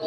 เ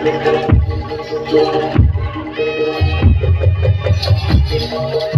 Thank you.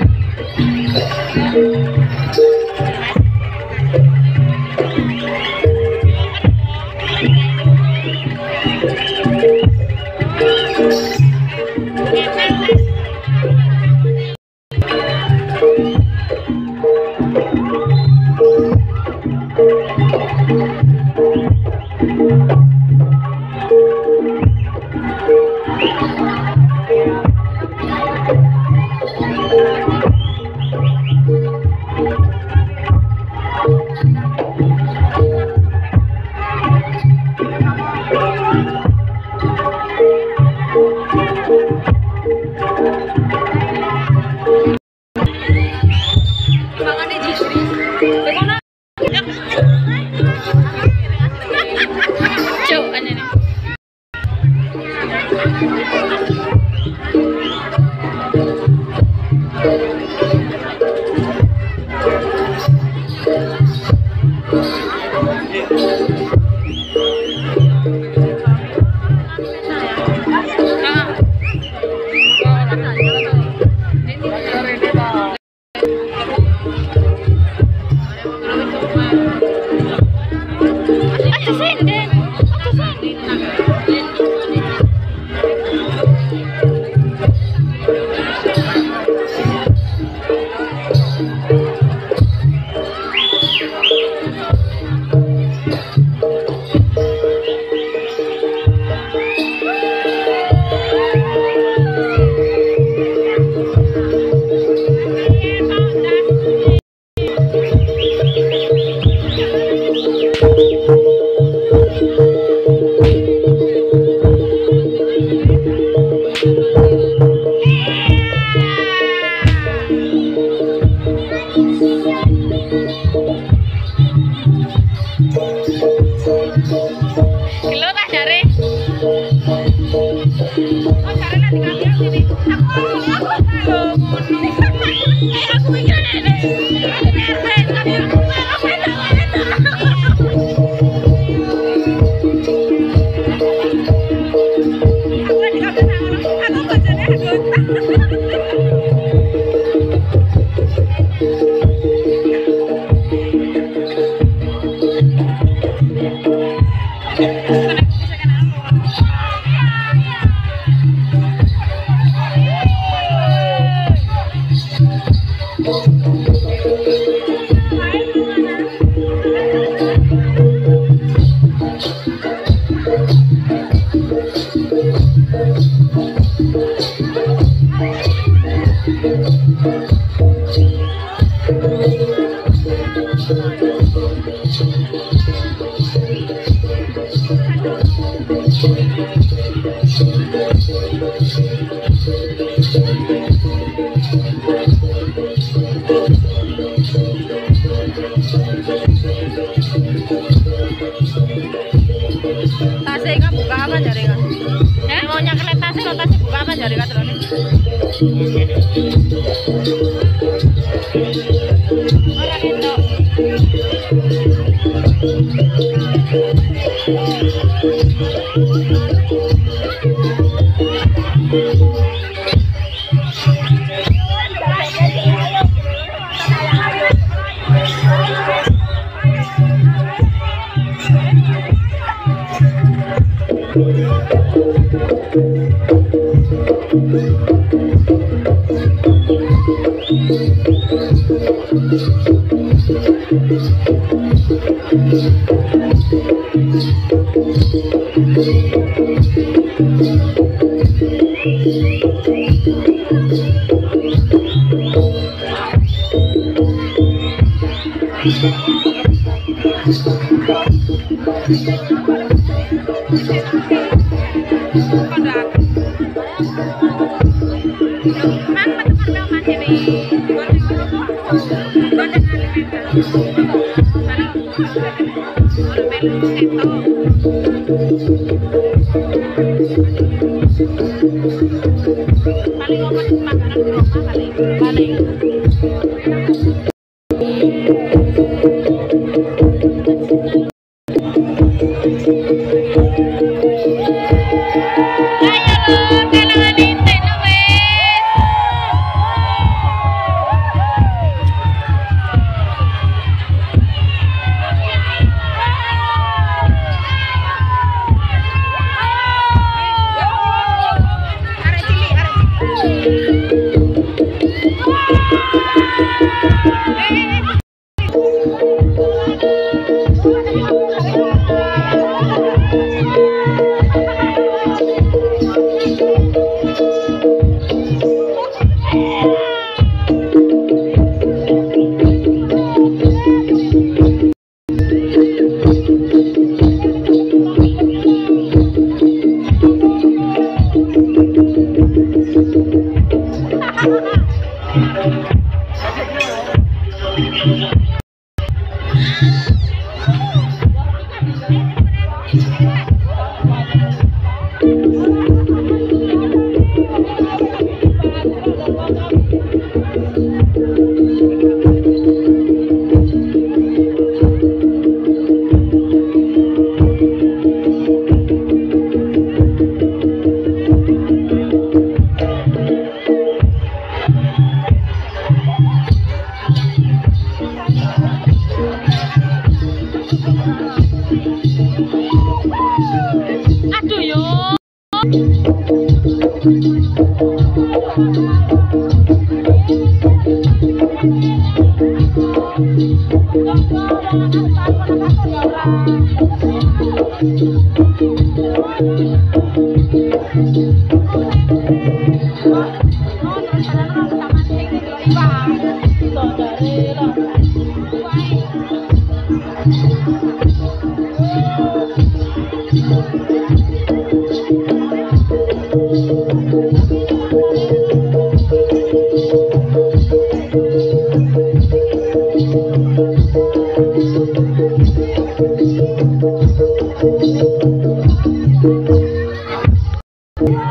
Yeah. Orang itu. Open makanan di rumah paling. Paling. Thank you.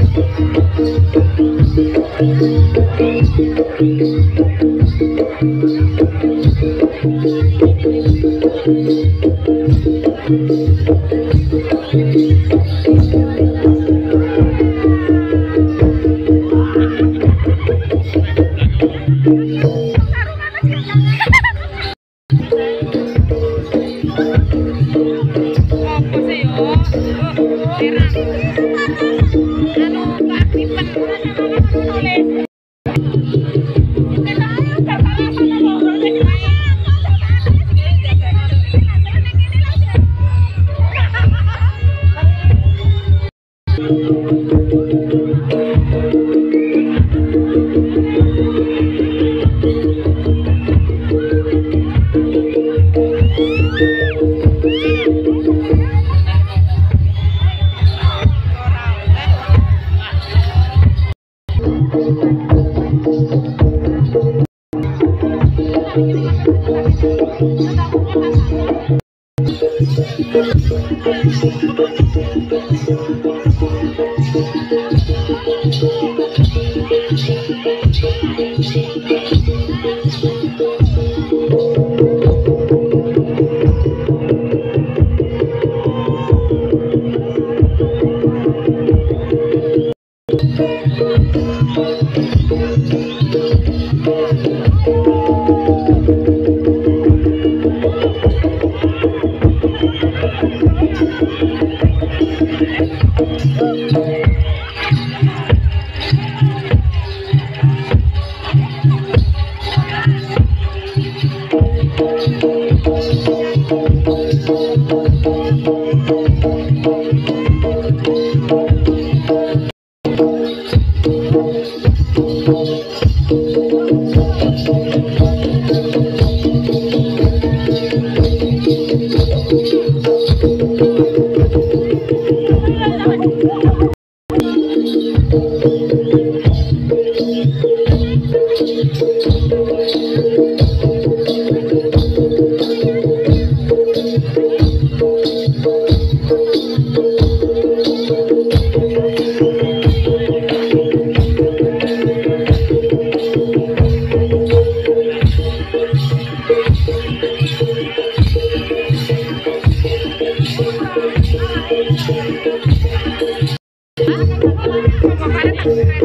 Apa Thank you.